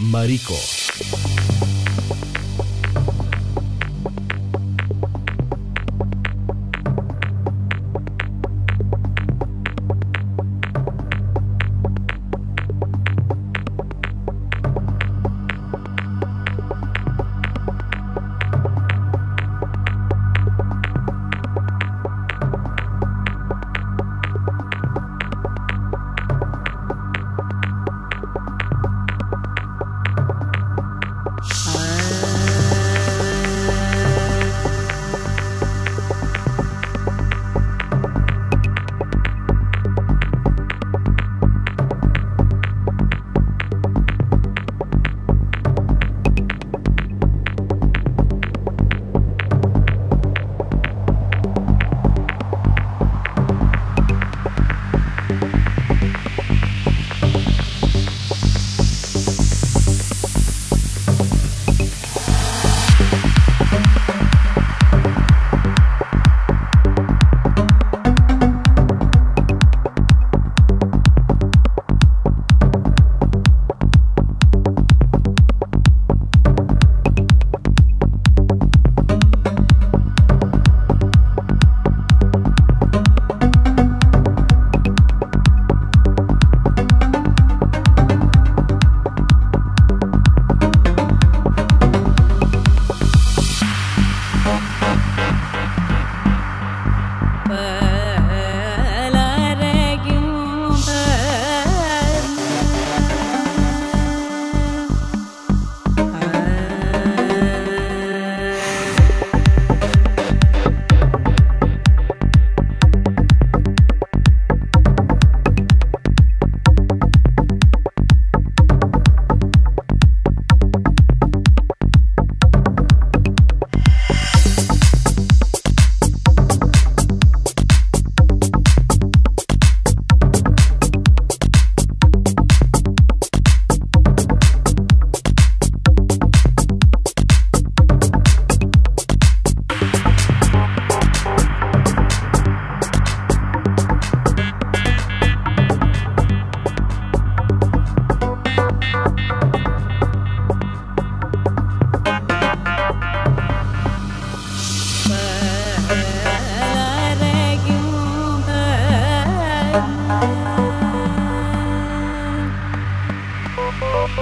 Marico. Ah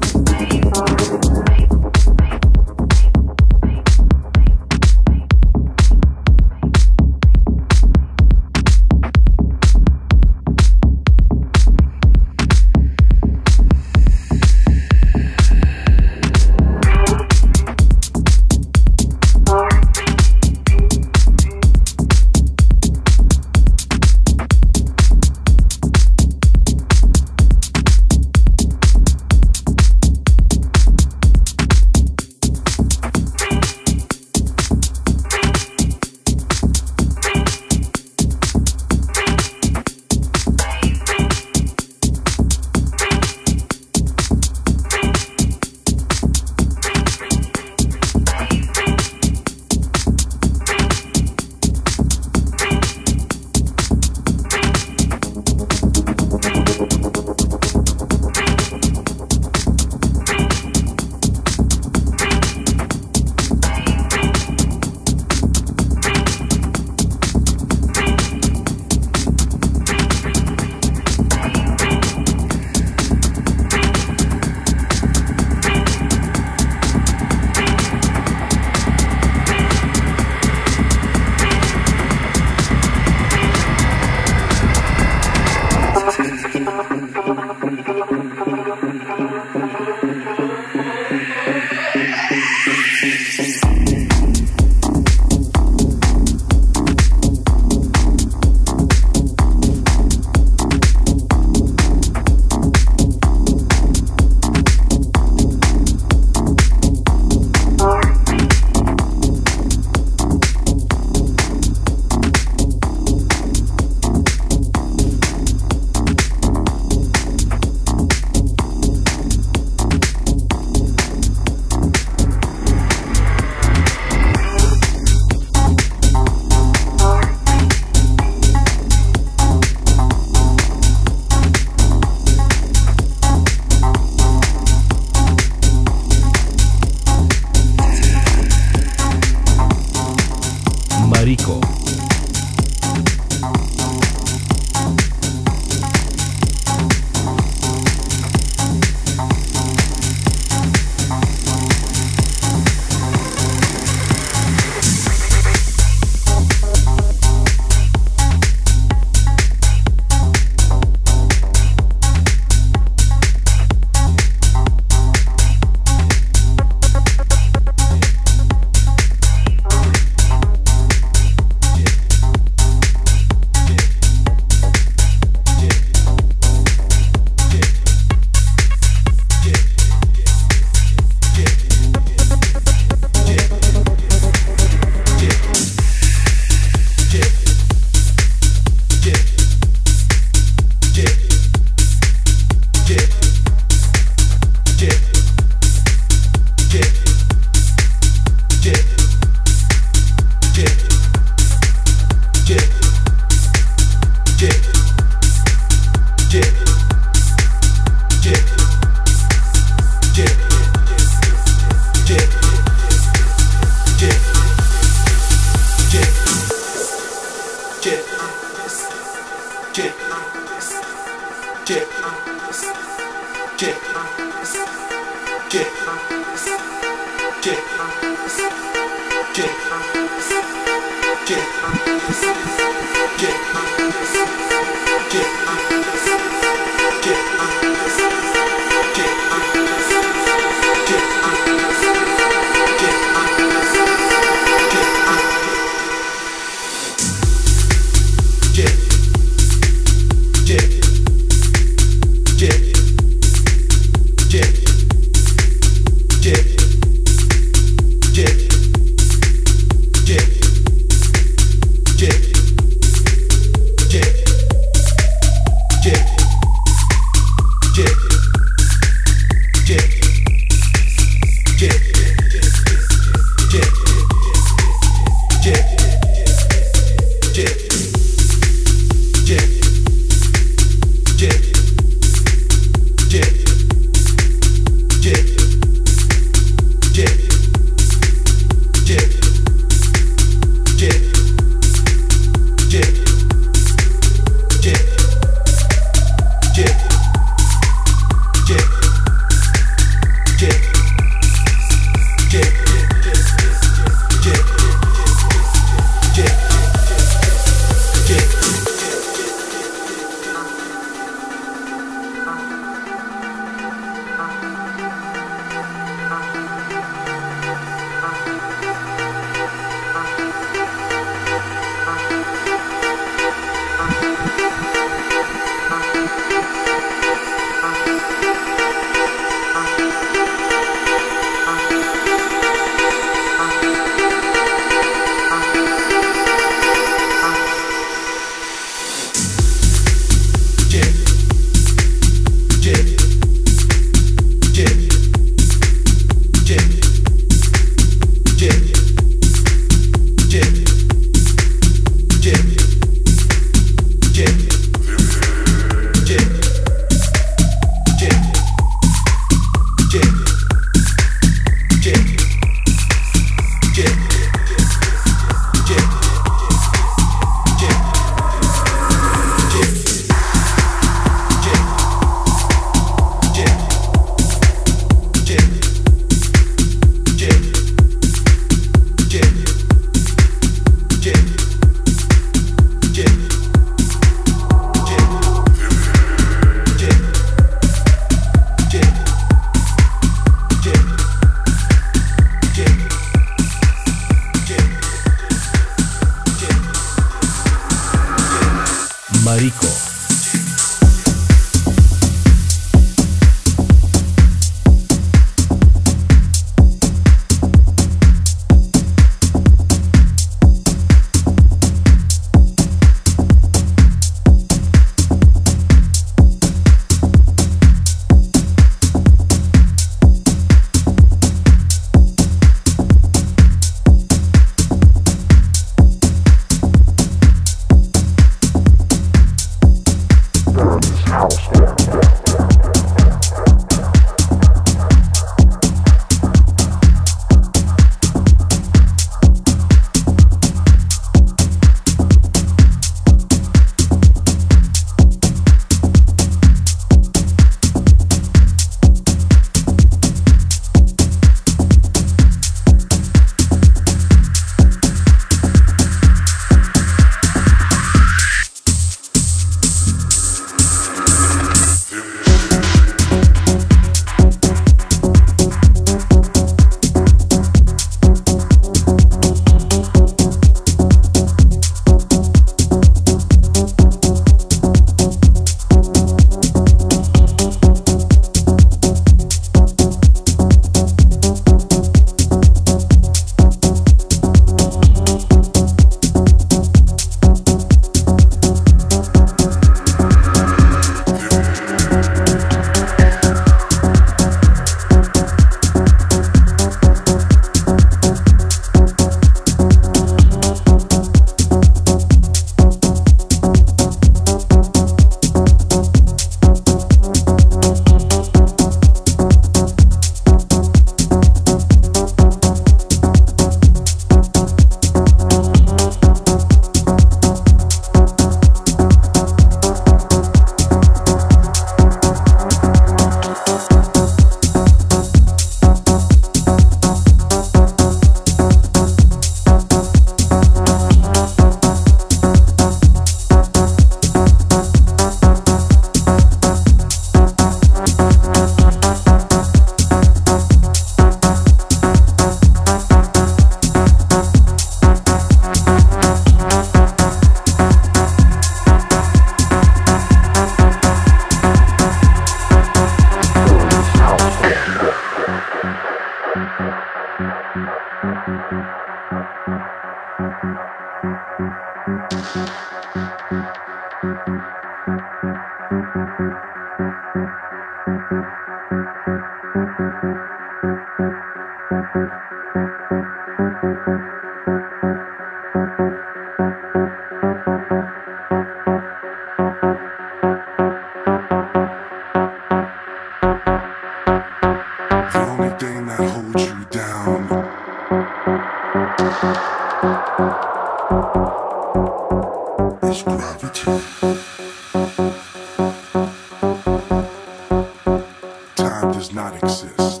not exist.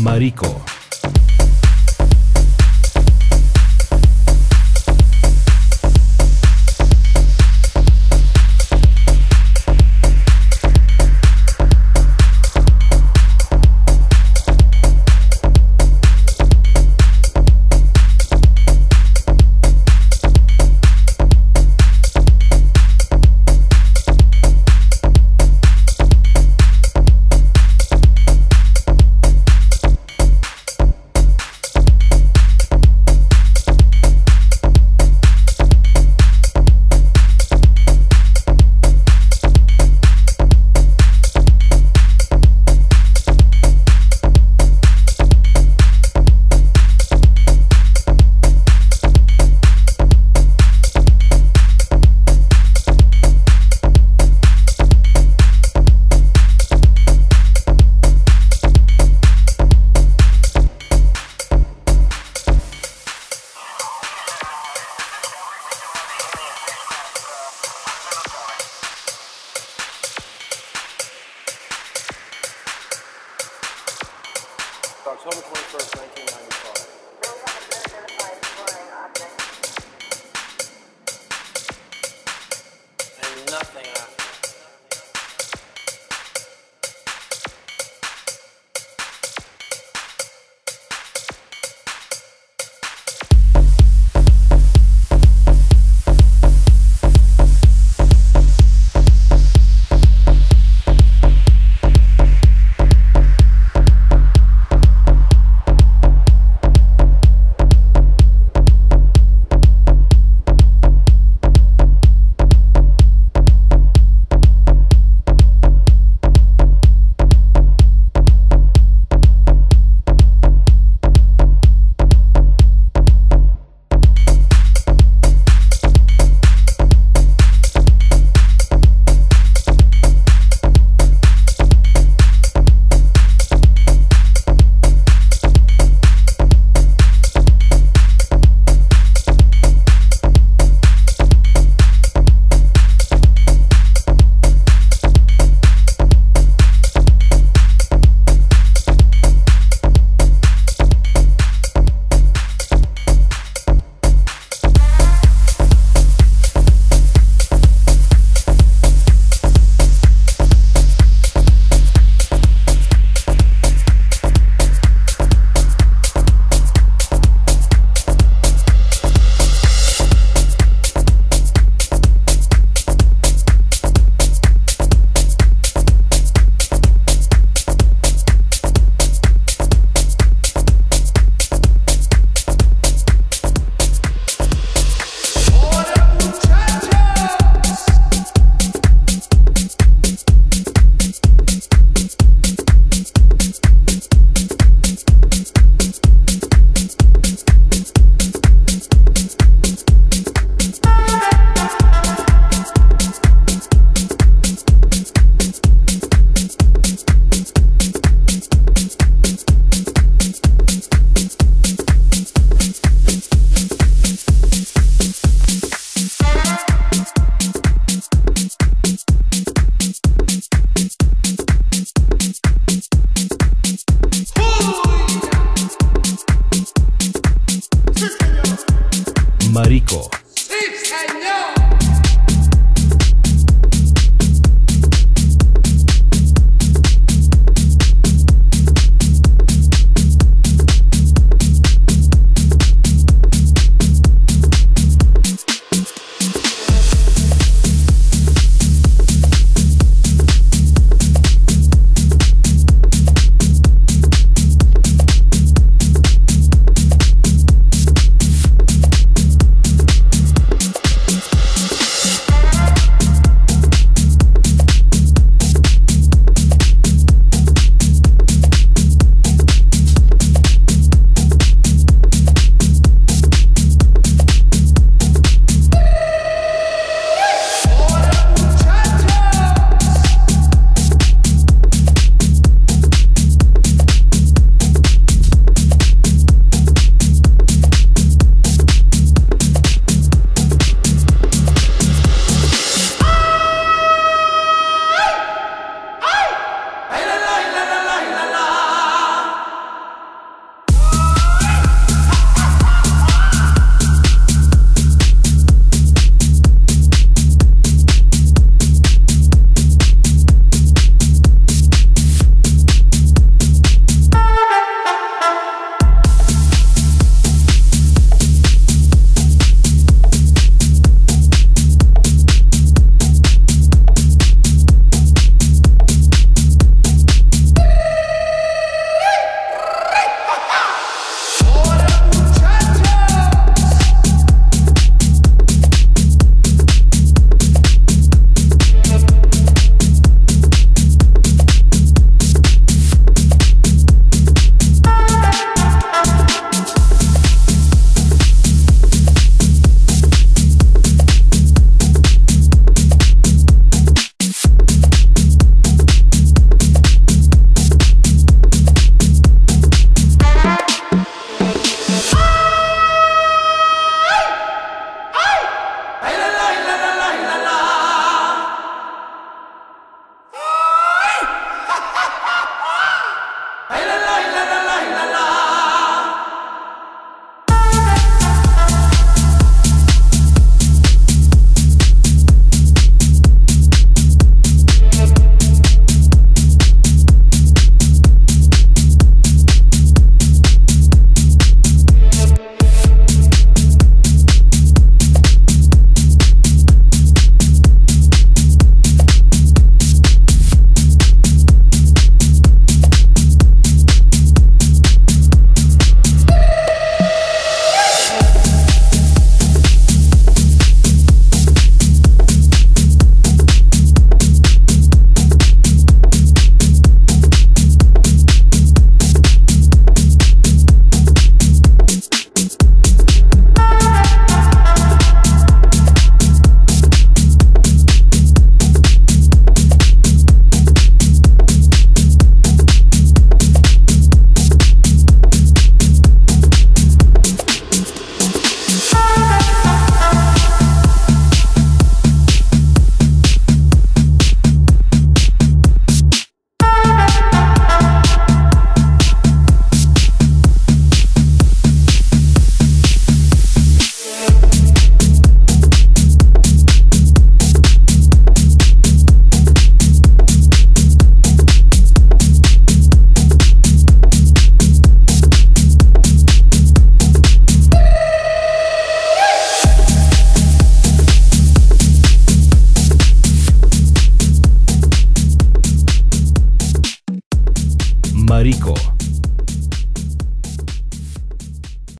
Marico.